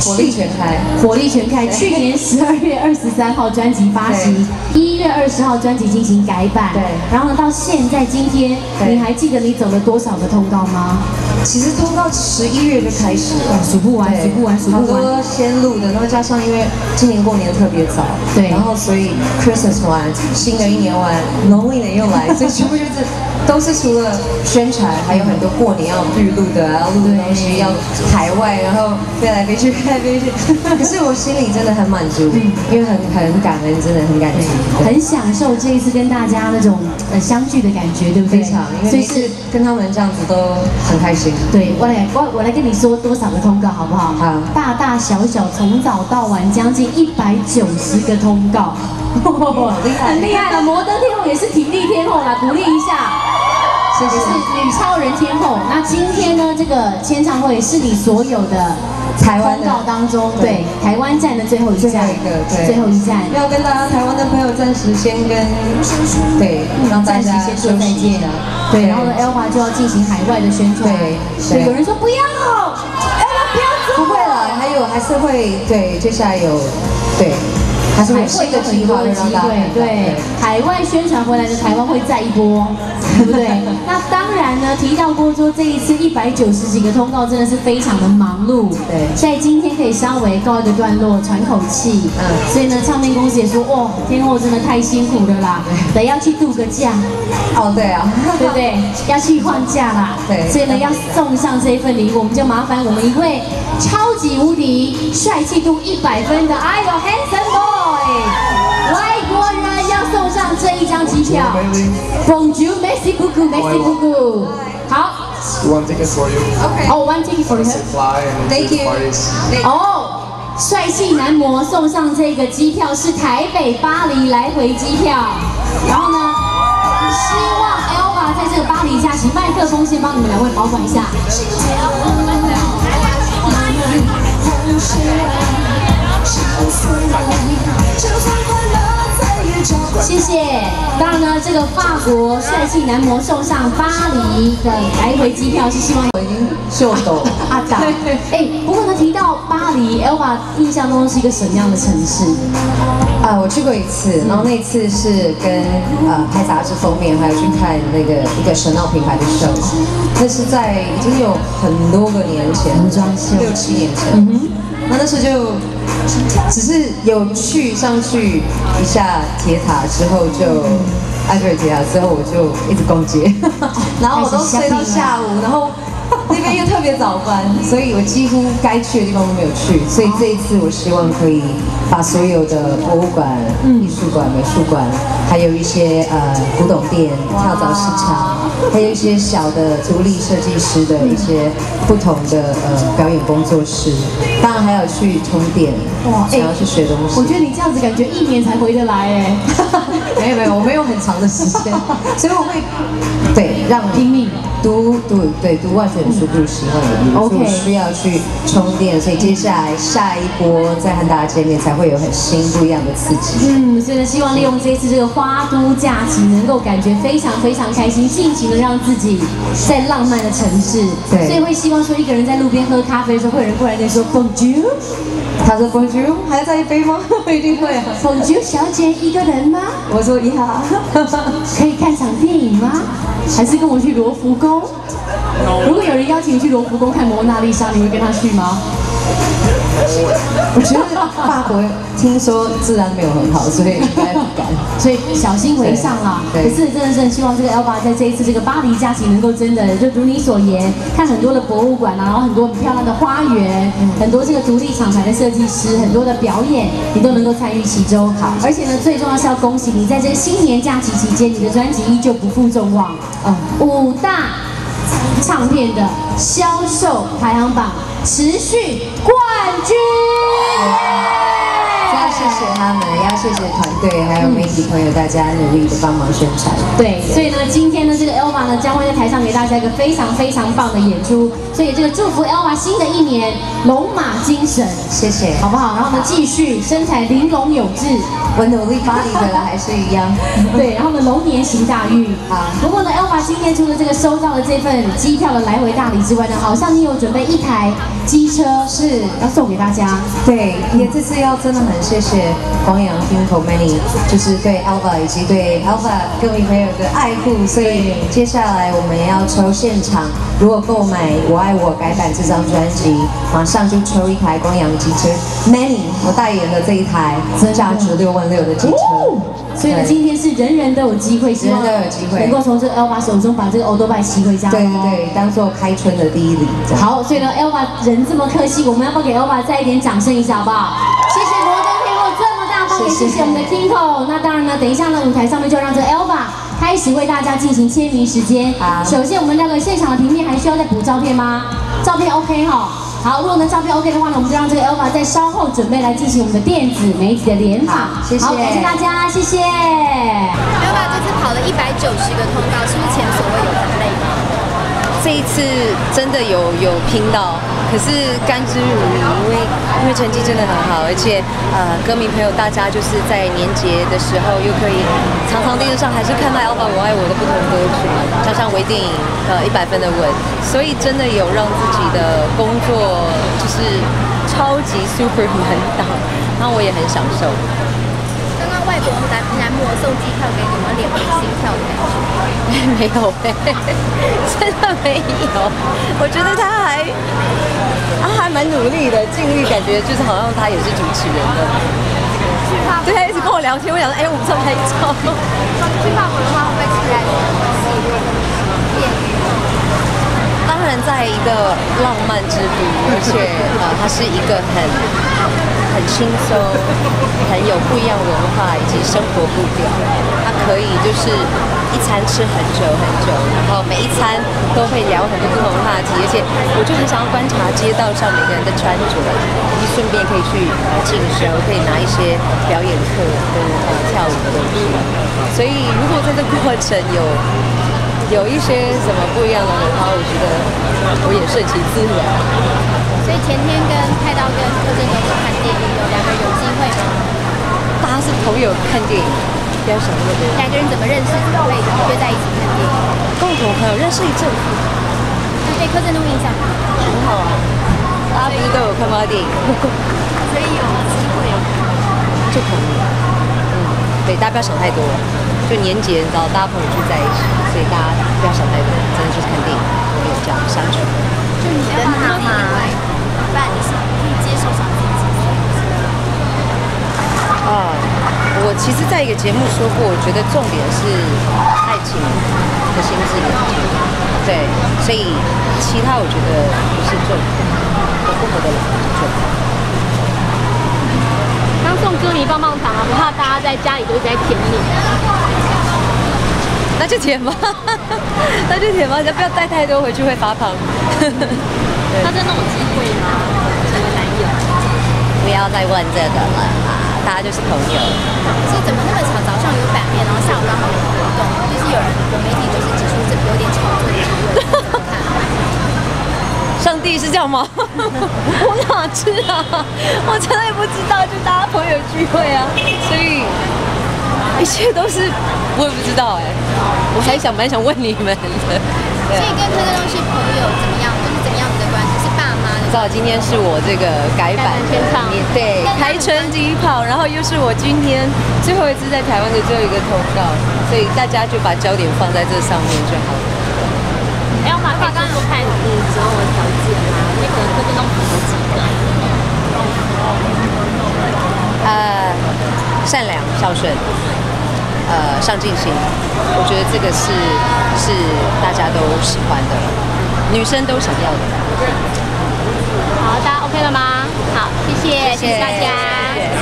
火力全开，火力全开。去年十二月二十三号专辑发行，一月二十号专辑进行改版。对。然后呢，到现在今天，你还记得你走了多少个通告吗？其实通告十一月就开始了，数不完，数不完，数不完。好多先录的，然后加上因为今年过年特别早，对。然后所以 Christmas 完，新的一年完，农历年又来，所以全部就是都是除了宣传，还有很多过年要预录的，要录的东西要海外，然后飞来飞去，飞来飞去。可是我心里真的很满足，因为很很感恩，真的很感恩，很享受这一次跟大家那种呃相聚的感觉，对不对？非常，所以是跟他们这样子都很开心。对，我来我我来跟你说多少个通告好不好？好，大大小小从早到晚将近一百九十个通告，很厉害了。摩登天后也是体力天后啦，鼓励。谢谢。是女超人天后。那今天呢，这个签唱会是你所有的。台湾道当中，对台湾站的最后一站，最后一站，要跟大家台湾的朋友暂时先跟，对，让大家先说再见了，对，然后呢，Elva 就要进行海外的宣传，对，有人说不要，Elva 不要走，不会了，还有还是会，对，接下来有，对。还是会有很多的机会，对海外宣传回来的台湾会再一波，对不对？那当然呢，提到过说这一次一百九十几个通告真的是非常的忙碌，对，在今天可以稍微告一个段落，喘口气，嗯，所以呢，唱片公司也说，哦，天后真的太辛苦了啦，得要去度个假，哦，对啊，对不对？要去放假啦，对，所以呢，要送上这一份礼物，我们就麻烦我们一位超级无敌帅气度一百分的，I am handsome 一张机票。Bonjour, merci beaucoup, merci beaucoup。好。One ticket for you. Okay. Oh, one ticket for you. Thank you. 哦，帅气男模送上这个机票是台北巴黎来回机票。然后呢，希望 Elva 在这个巴黎假期，麦克风先帮你们两位保管一下。谢谢。当然呢，这个法国帅气男模送上巴黎的来回机票，是希望我已经秀抖阿达。哎，不过呢，提到巴黎，Elva 印象中是一个什么样的城市？啊，我去过一次，然后那次是跟呃拍杂志封面，还有去看那个一个神奥品牌的 show，。那是在已经有很多个年前，六七年前。那那时候就只是有去上去一下铁塔之后就埃菲尔铁塔之后我就一直逛街，然后我都睡到下午，然后那边又特别早关，所以我几乎该去的地方都没有去，所以这一次我希望可以把所有的博物馆、艺术馆、美术馆，还有一些呃古董店、跳蚤市场。还有一些小的独立设计师的一些不同的呃表演工作室，当然还要去充电，哇，想要去学东西。我觉得你这样子感觉一年才回得来哎，没有没有，我没有很长的时间，所以我会对让拼命。读读对读万卷书不如习惯的读，OK，需要去充电，所以接下来下一波再和大家见面才会有很新不一样的刺激。嗯，所以呢，希望利用这次这个花都假期，能够感觉非常非常开心，尽情的。让自己在浪漫的城市，对，所以会希望说一个人在路边喝咖啡的时候，会有人过来跟你说 Bonjour，他说 Bonjour，还要再一杯吗？不 一定会啊。Bonjour，小姐一个人吗？我说呀，可以看场电影吗？还是跟我去罗浮宫？如果有人邀请你去罗浮宫看蒙娜丽莎，你会跟他去吗？我觉得法国听说自然没有很好，所以应该不敢，所以小心为上啦。可是真的是很希望这个 Elva 在这一次这个巴黎假期能够真的就如你所言，看很多的博物馆啊，然后很多很漂亮的花园，很多这个独立厂牌的设计师，很多的表演，你都能够参与其中。好，而且呢，最重要是要恭喜你在这个新年假期期间，你的专辑依旧不负众望，嗯，五大唱片的销售排行榜。持续冠军，要谢谢他们，要谢谢团队，还有媒体朋友，大家努力的帮忙宣传。对，所以呢，今天呢，这个 Elva 呢将会在台给大家一个非常非常棒的演出。所以这个祝福 Elva 新的一年龙马精神，谢谢，好不好？然后我们，继续身材玲珑有致，我努力巴黎回来还是一样。对，然后呢，龙年行大运。好，不过呢，Elva 今天除了这个收到了这份机票的来回大礼之外呢，好像你有准备一台机车是要送给大家。对，也这次要真的很谢谢光阳 o Many，就是对 Elva 以及对 Elva 各位朋友的爱护，所以接下来我们也要抽现场，如果购买《我爱我》改版这张专辑，马上就抽一台光阳机车 Many，我代言的这一台价值六万六的机车。所以呢，今天是人人都有机会，人人都有机会能够从这个 Elva 手中把这个欧多拜骑回家。对对对，当做开春的第一礼。好，所以呢，Elva 人这么客气，我们要不要给 Elva 再一点掌声一下，好不好？谢谢摩登天后这么大方，也谢谢我们的 Kingo。那当然呢，等一下呢，舞台上面就让这 Elva 开始为大家进行签名时间。好，首先我们那个现场的平面还需要再补照片吗？照片 OK 哈。好，如果呢照片 OK 的话呢，我们就让这个 Elva 在稍后准备来进行我们的电子媒体的联访。谢谢，好，感谢大家，谢谢。Elva 这次跑了一百九十个通道，是不是前所未有的累吗？这一次真的有有拼到。可是甘之如饴，因为因为成绩真的很好，而且呃歌迷朋友大家就是在年节的时候又可以常常上还是看到我爱我的不同歌曲，加上微电影呃一百分的吻，所以真的有让自己的工作就是超级 super 满档，然后我也很享受。刚刚外国男男模送机票给你们，脸红心跳的感觉？没有呗，真的没有。我觉得他还，他还蛮努力的，尽力，感觉就是好像他也是主持人的。对他一直跟我聊天，我想说，哎，我们这可以走。去法国的话，会不会期待在一个浪漫之都，而且呃，它是一个很。很轻松，很有不一样文化以及生活步调。它可以就是一餐吃很久很久，然后每一餐都会聊很多不同的话题，而且我就很想要观察街道上每个人的穿着，顺便可以去呃进修，可以拿一些表演课跟呃跳舞的东西。所以如果在这过程有有一些什么不一样的文化，我觉得我也顺其自然。所以前天跟派刀跟柯震东看电影，有两个人有机会吗？大家是朋友看电影，不要想那么多。两个人怎么认识？怎么会约在一起看电影？共同朋友认识一阵子。那对柯震东印象很好啊，大家不是都有看过他电影？所以有机会有就可以。嗯，对，大家不要想太多。就年节，你知道，大家朋友聚在一起，所以大家不要想太多，真的就是看电影，朋友这样相处。就你跟他嘛。办的时候可以接受什么啊，我其实在一个节目说过，我觉得重点是爱情和心智连接，对，所以其他我觉得不是重点，合不合得来重要。刚送歌迷棒棒糖啊，不怕大家在家里都在舔你？那就舔吧，那就舔吧，要不要带太多回去会发胖。他真的有机会吗？成为男友？不要再问这个了啊！大家就是朋友。是怎么那么巧？早上有版面，然后下午刚好有活动，就是有人有媒体就是指出这有点炒作的成分。上帝是这样吗？我哪知啊？我真的也不知道，就大家朋友聚会啊，所以一切都是我也不知道哎。我还想蛮想问你们的。所以跟柯震东是朋友怎么样？就是怎么样子的关系？是爸妈知道今天是我这个改版的，对，台春第一炮，然后又是我今天最后一次在台湾的最后一个通告，所以大家就把焦点放在这上面就好了。哎，我马上刚刚有看你择偶条件吗？那个柯震东符合几个？呃，善良、孝顺，呃，上进心，我觉得这个是是大家都喜欢的，女生都想要的。好，大家 OK 了吗？好，谢谢，谢谢大家。